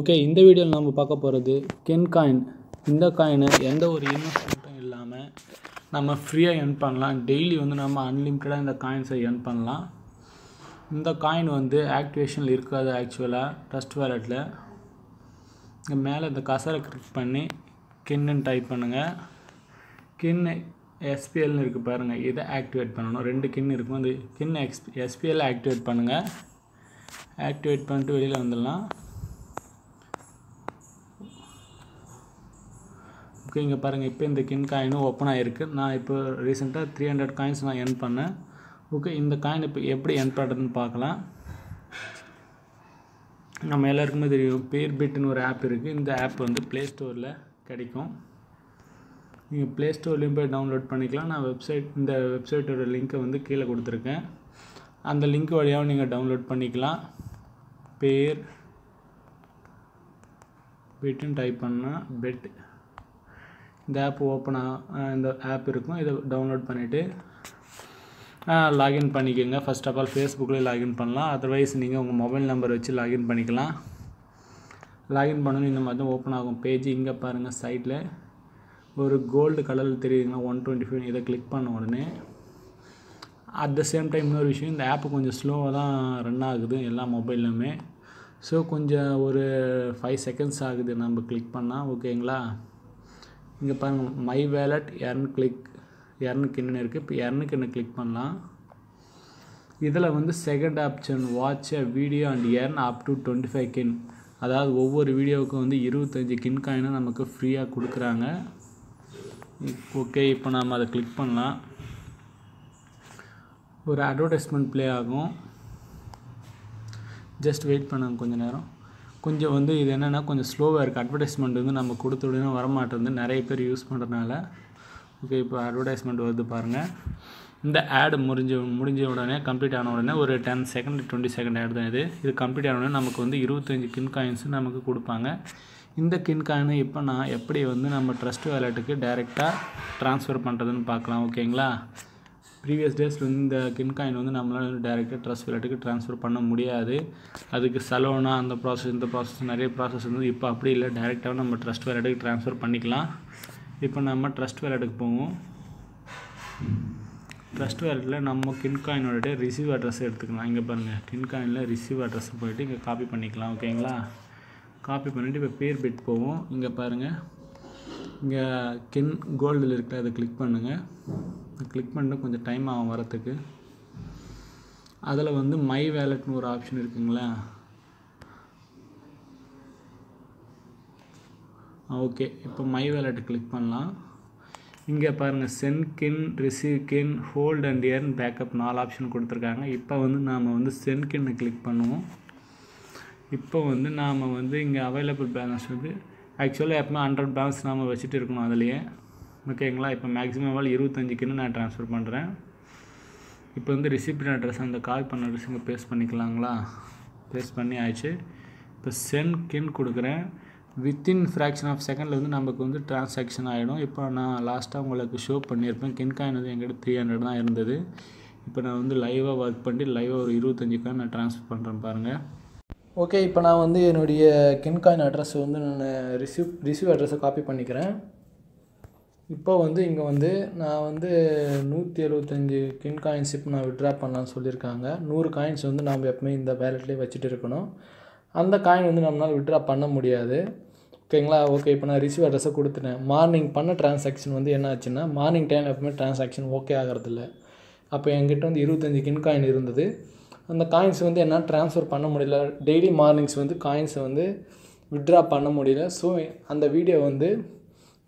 Okay இந்த வீடியோவில் நம்ம பார்க்க போகிறது கென் காயின் இந்த காயினை எந்த ஒரு இன்வெஸ்ட்மெண்ட்டும் இல்லாமல் நம்ம ஃப்ரீயாக எர்ன் பண்ணலாம். டெய்லி வந்து நம்ம அன்லிமிட்டடாக இந்த காயின்ஸை எர்ன் பண்ணலாம். இந்த காயின் வந்து ஆக்டிவேஷனில் இருக்காது ஆக்சுவலாக ட்ரஸ்ட் வேலெட்டில் இங்கே மேலே இந்த கசரை கிளிக் பண்ணி கின்னு டைப் பண்ணுங்கள் கின்னு எஸ்பிஎல்னு இருக்குது பாருங்கள் இதை ஆக்டிவேட் பண்ணணும். ரெண்டு கின் இருக்கும். அந்த கின் எக்ஸ் எஸ்பிஎல் ஆக்டிவேட் பண்ணுங்கள் ஆக்டிவேட் பண்ணிட்டு வெளியில் வந்துடலாம். ஓகே இங்கே பாருங்கள் இப்போ இந்த கின் காயினும் ஓப்பன் ஆகிருக்கு நான் இப்போ ரீசெண்டாக த்ரீ ஹண்ட்ரட் காயின்ஸ் நான் எர்ன் பண்ணேன். ஓகே இந்த காயின் இப்போ எப்படி எர்ன் பண்ணுறதுன்னு பார்க்கலாம். நம்ம எல்லாருக்குமே தெரியும் பேர் பிட்னு ஒரு ஆப் இருக்குது இந்த ஆப் வந்து ப்ளே ஸ்டோரில் கிடைக்கும். நீங்கள் ப்ளே ஸ்டோர்லேயும் போய் டவுன்லோட் பண்ணிக்கலாம். நான் வெப்சைட் இந்த வெப்சைட்டோட லிங்க்கை வந்து கீழே கொடுத்துருக்கேன். அந்த லிங்க் வழியாகவும் நீங்கள் டவுன்லோட் பண்ணிக்கலாம். பேர் பிட்டுன்னு டைப் பண்ணால் பெட் இந்த ஆப் ஓப்பன் இந்த ஆப் இருக்கும். இதை டவுன்லோட் பண்ணிவிட்டு லாகின் பண்ணிக்கோங்க. ஃபஸ்ட் ஆஃப் ஆல் ஃபேஸ்புக்கில் லாகின் பண்ணலாம். அதர்வைஸ் நீங்கள் உங்கள் மொபைல் நம்பர் வச்சு லாகின் பண்ணிக்கலாம். லாகின் பண்ணணும். இந்த மாதிரி தான் ஓப்பன் ஆகும். பேஜ் இங்கே பாருங்கள் சைட்டில் ஒரு கோல்டு கலரில் தெரியுதுங்களா? ஒன் டுவெண்ட்டி ஃபைவ் இதை கிளிக் பண்ண உடனே. அட் த சேம் டைம் இன்னொரு விஷயம் இந்த ஆப்பு கொஞ்சம் ஸ்லோவாக தான் ரன் ஆகுது எல்லா மொபைல்லுமே ஸோ கொஞ்சம் ஒரு ஃபைவ் செகண்ட்ஸ் ஆகுது நம்ம கிளிக் பண்ணால் ஓகேங்களா இங்கே பாருங்கள் my wallet earn click earn கின்னு இருக்குது இப்போ எர்னு கின்னு கிளிக் பண்ணலாம்? இதில் வந்து second option watch a video and earn up to twenty five Kin அதாவது ஒவ்வொரு வீடியோவுக்கும் வந்து இருபத்தஞ்சி கின் காயினும் நமக்கு ஃப்ரீயாக கொடுக்குறாங்க. ஓகே இப்போ நாம் அதை கிளிக் பண்ணலாம். ஒரு அட்வர்டைஸ்மெண்ட் ப்ளே ஆகும். ஜஸ்ட் வெயிட் பண்ணுங்க கொஞ்சம் நேரம். கொஞ்சம் வந்து இது என்னென்னா கொஞ்சம் ஸ்லோவாக இருக்குது அட்வர்டைஸ்மெண்ட் வந்து நம்ம கொடுத்த உடனே வரமாட்டேங்குது. நிறைய பேர் யூஸ் பண்ணுறதுனால ஓகே இப்போ அட்வர்டைஸ்மெண்ட் வருது பாருங்கள் இந்த ஆடு முடிஞ்ச முடிஞ்ச உடனே கம்ப்ளீட் ஆன உடனே ஒரு ten second twenty second ad தான் இது. இது கம்ப்ளீட் ஆன உடனே நமக்கு வந்து இருபத்தஞ்சி கின் காயின்ஸ் நமக்கு கொடுப்பாங்க. இந்த கின் காயினை இப்போ நான் எப்படி வந்து நம்ம ட்ரஸ்ட் வேலெட்டுக்கு டைரெக்டாக ட்ரான்ஸ்ஃபர் பண்ணுறதுன்னு பார்க்கலாம். ஓகேங்களா ப்ரீவியஸ் டேஸில் வந்து இந்த கின்காயின் வந்து நம்மளால் வந்து டேரெக்டாக ட்ரஸ்ட் விளையாட்டுக்கு ட்ரான்ஸ்ஃபர் பண்ண முடியாது. அதுக்கு சலோனா அந்த ப்ராசஸ் இந்த ப்ராசஸ் நிறைய ப்ராசஸ் வந்து இப்போ அப்படி இல்லை. டேரெக்டாக நம்ம ட்ரஸ்ட் விளையாட்டுக்கு ட்ரான்ஸ்ஃபர் பண்ணிக்கலாம். இப்போ நம்ம ட்ரஸ்ட் வேலெட்டுக்கு போவோம். ட்ரஸ்ட் வேலெட்டில் நம்ம கின்காயினோட ரிசீவ் அட்ரஸ் எடுத்துக்கலாம். இங்கே பாருங்கள் கின்காயினில் ரிசீவ் அட்ரஸ் போயிட்டு இங்கே காப்பி பண்ணிக்கலாம் ஓகேங்களா காப்பி பண்ணிவிட்டு இப்போ பேர் பிட் போவோம். இங்கே பாருங்கள் இங்கே கென் கோல்டில் இருக்கிற அதை கிளிக் பண்ணுங்கள் கிளிக் பண்ணிட்டு கொஞ்சம் டைம் ஆகும் வரத்துக்கு அதில் வந்து மை வேலட்னு ஒரு ஆப்ஷன் இருக்குங்களா? ஓகே இப்போ மை வேலெட் கிளிக் பண்ணலாம். இங்கே பாருங்கள் send Kin receive Kin hold and earn backup நாலு ஆப்ஷன் கொடுத்துருக்காங்க. இப்போ வந்து நாம் வந்து சென்ட் கின்னை கிளிக் பண்ணுவோம். இப்போ வந்து நாம் வந்து இங்கே அவைலபிள் பேலன்ஸ் வந்து ஆக்சுவலாக எப்பவுமே ஹண்ட்ரட் பேலன்ஸ் நாம் வச்சுட்டு இருக்கணும் அதுலேயே. ஓகேங்களா? இப்போ மேக்ஸிமம் வேலை இருபத்தஞ்சிக்குன்னு நான் ட்ரான்ஸ்ஃபர் பண்ணுறேன் இப்போ வந்து ரிசிப்ட் அட்ரஸ் அந்த கால் பண்ண அட்ரஸ் இங்கே பேஸ்ட் பண்ணிக்கலாங்களா? பேஸ்ட் பண்ணி ஆயிடுச்சு. இப்போ சென்ட் கின் கொடுக்குறேன். வித்தின் ஃப்ராக்ஷன் ஆஃப் செகண்டில் வந்து நமக்கு வந்து ட்ரான்சாக்ஷன் ஆகிடும் இப்போ நான் லாஸ்ட்டாக உங்களுக்கு ஷோ பண்ணியிருப்பேன். கின் காயின் வந்து எங்கிட்ட த்ரீ ஹண்ட்ரட் தான் இருந்தது. இப்போ நான் வந்து லைவாக ஒர்க் பண்ணி லைவாக ஒரு இருபத்தஞ்சி காயின் நான் ட்ரான்ஸ்ஃபர் பண்ணுறேன் பாருங்கள் ஓகே இப்போ நான் வந்து என்னுடைய கின்காயின் அட்ரஸ் வந்து நான் ரிசீவ் ரிசீவ் அட்ரஸை காப்பி பண்ணிக்கிறேன். இப்போ வந்து இங்கே வந்து நான் வந்து நூற்றி எழுபத்தஞ்சி கின்காயின்ஸ் இப்போ நான் விட்ரா பண்ணலான்னு சொல்லியிருக்காங்க. நூறு காயின்ஸ் வந்து நாம் எப்பவுமே இந்த வேலெட்லேயே வச்சுட்டு இருக்கணும். அந்த காயின் வந்து நம்மளால் விட்ரா பண்ண முடியாது. ஓகேங்களா ஓகே இப்போ நான் ரிசீவ் அட்ரஸை கொடுத்துட்டேன். மார்னிங் பண்ண டிரான்சாக்ஷன் வந்து என்ன ஆச்சுன்னா மார்னிங் டைம் எப்பவுமே டிரான்சாக்ஷன் ஓகே ஆகிறதில்ல. அப்போ என்கிட்ட வந்து இருபத்தஞ்சி கின்காயின் இருந்தது. அந்த காயின்ஸ் வந்து என்னால் ட்ரான்ஸ்ஃபர் பண்ண முடியல. டெய்லி மார்னிங்ஸ் வந்து காயின்ஸை வந்து விட்ரா பண்ண முடியல. ஸோ அந்த வீடியோ வந்து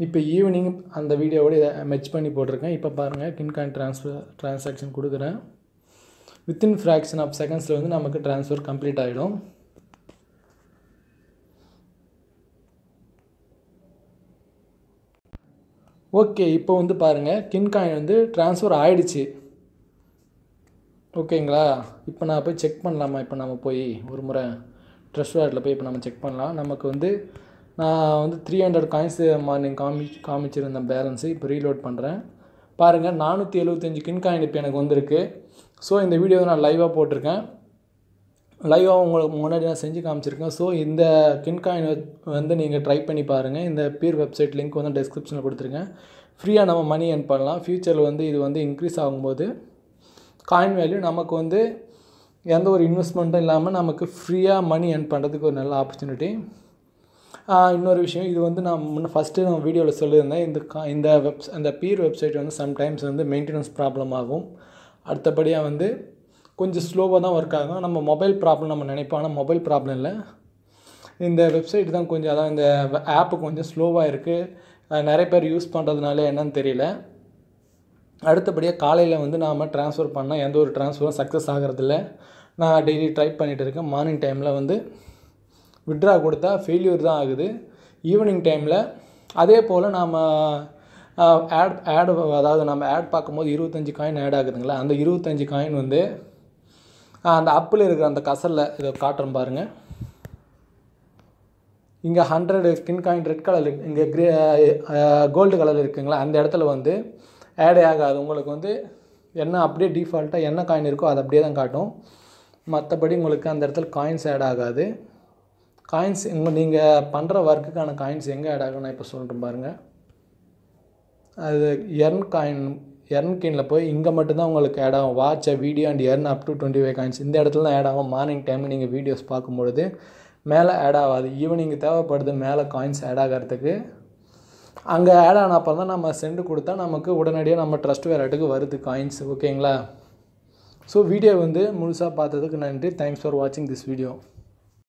இப்போ ஈவினிங் அந்த வீடியோவோட இதை மெச் பண்ணி போட்டிருக்கேன். இப்போ பாருங்கள் கின்காயின் ட்ரான்ஸ்ஃபர் ட்ரான்சாக்ஷன் கொடுக்குறேன். வித்தின் ஃப்ராக்ஷன் ஆஃப் செகண்ட்ஸில் வந்து நமக்கு ட்ரான்ஸ்ஃபர் கம்ப்ளீட் ஆகிடும் ஓகே இப்போ வந்து பாருங்கள் கின் காயின் வந்து ட்ரான்ஸ்ஃபர் ஆகிடுச்சு ஓகேங்களா? இப்போ நான் போய் செக் பண்ணலாமா? இப்போ நம்ம போய் ஒரு முறை ட்ரெஸ் வார்டில் போய் இப்போ நம்ம செக் பண்ணலாம். நமக்கு வந்து நான் வந்து த்ரீ ஹண்ட்ரட் காயின்ஸ் மார்னிங் காமி காமிச்சிருந்த பேலன்ஸு இப்போ ரீலோட் பண்ணுறேன் பாருங்கள் நானூற்றி எழுபத்தஞ்சி கின் காயின் இப்போ எனக்கு வந்திருக்கு. ஸோ இந்த வீடியோவை நான் லைவாக போட்டிருக்கேன். லைவாக உங்களுக்கு முன்னாடி நான் செஞ்சு காமிச்சிருக்கேன். ஸோ இந்த கின்காயின் வந்து நீங்கள் ட்ரை பண்ணி பாருங்கள் இந்த பீர் வெப்சைட் லிங்க் வந்து டிஸ்கிரிப்ஷனில் கொடுத்துருக்கேன். ஃப்ரீயாக நம்ம மணி ஏர்ன் பண்ணலாம். ஃப்யூச்சரில் வந்து இது வந்து இன்க்ரீஸ் ஆகும்போது காயின் வேல்யூ நமக்கு வந்து எந்த ஒரு இன்வெஸ்ட்மெண்ட்டும் இல்லாமல் நமக்கு ஃப்ரீயாக மணி earn பண்ணுறதுக்கு ஒரு நல்ல ஆப்பர்ச்சுனிட்டி இன்னொரு விஷயம் இது வந்து நான் முன்ன ஃபஸ்ட்டு நான் வீடியோவில் சொல்லியிருந்தேன். இந்த கா இந்த வெப்ஸ் அந்த பீர் வெப்சைட் வந்து சம்டைம்ஸ் வந்து மெயின்டெனன்ஸ் ப்ராப்ளம் ஆகும். அடுத்தபடியாக வந்து கொஞ்சம் ஸ்லோவாக தான் ஒர்க் ஆகும். நம்ம மொபைல் ப்ராப்ளம் நம்ம நினைப்போம். ஆனால் மொபைல் ப்ராப்ளம் இல்லை. இந்த வெப்சைட் தான் கொஞ்சம் அதான் இந்த ஆப்பு கொஞ்சம் ஸ்லோவாக இருக்குது நிறைய பேர் யூஸ் பண்ணுறதுனால என்னன்னு தெரியல. அடுத்தபடியாக காலையில் வந்து நாம் ட்ரான்ஸ்ஃபர் பண்ணால் எந்த ஒரு ட்ரான்ஸ்ஃபரும் சக்ஸஸ் ஆகிறதில்ல. நான் டெய்லி ட்ரை பண்ணிகிட்டு இருக்கேன். மார்னிங் டைமில் வந்து விட்ரா கொடுத்தா ஃபெயில்யூர் தான் ஆகுது. ஈவினிங் டைமில் அதே போல் நாம் ஆட் ஆட் அதாவது நம்ம ஆட் பார்க்கும்போது இருபத்தஞ்சி காயின் ஆட் ஆகுதுங்களா? அந்த இருபத்தஞ்சி காயின் வந்து அந்த அப்பில் இருக்கிற அந்த கசலில் இதை காட்டுறோம் பாருங்கள் இங்கே hundred skin coin red colour இங்கே க்ரே கோல்டு கலர் இருக்குங்களா? அந்த இடத்துல வந்து ஆடே ஆகாது. உங்களுக்கு வந்து என்ன அப்படியே டிஃபால்ட்டாக என்ன காயின் இருக்கோ அது அப்படியே தான் காட்டும். மற்றபடி உங்களுக்கு அந்த இடத்துல காயின்ஸ் ஆட் ஆகாது. காயின்ஸ் இன்னும் நீங்கள் பண்ணுற ஒர்க்குக்கான காயின்ஸ் எங்கே ஆட் ஆகும் நான் இப்போ சொல்கிறேன் பாருங்கள் அது எர்ன் காயின் எர்ன் கீனில் போய் இங்கே மட்டும்தான் உங்களுக்கு ஆட் ஆகும். Watch video and earn up to twenty five coins இந்த இடத்துல தான் ஆட் ஆகும். மார்னிங் டைம் நீங்கள் வீடியோஸ் பார்க்கும்பொழுது மேலே ஆட் ஆகாது. ஈவினிங் தேவைப்படுது மேலே காயின்ஸ் ஆட் ஆகிறதுக்கு. அங்கே ஆட் ஆன அப்புறம் தான் நம்ம சென்ட் கொடுத்தா நமக்கு உடனடியாக நம்ம ட்ரஸ்ட் வேலட்டுக்கு வருது காயின்ஸ் ஓகேங்களா ஸோ வீடியோ வந்து முழுசாக பார்த்ததுக்கு நன்றி. தேங்க்ஸ் ஃபார் வாட்சிங் திஸ் வீடியோ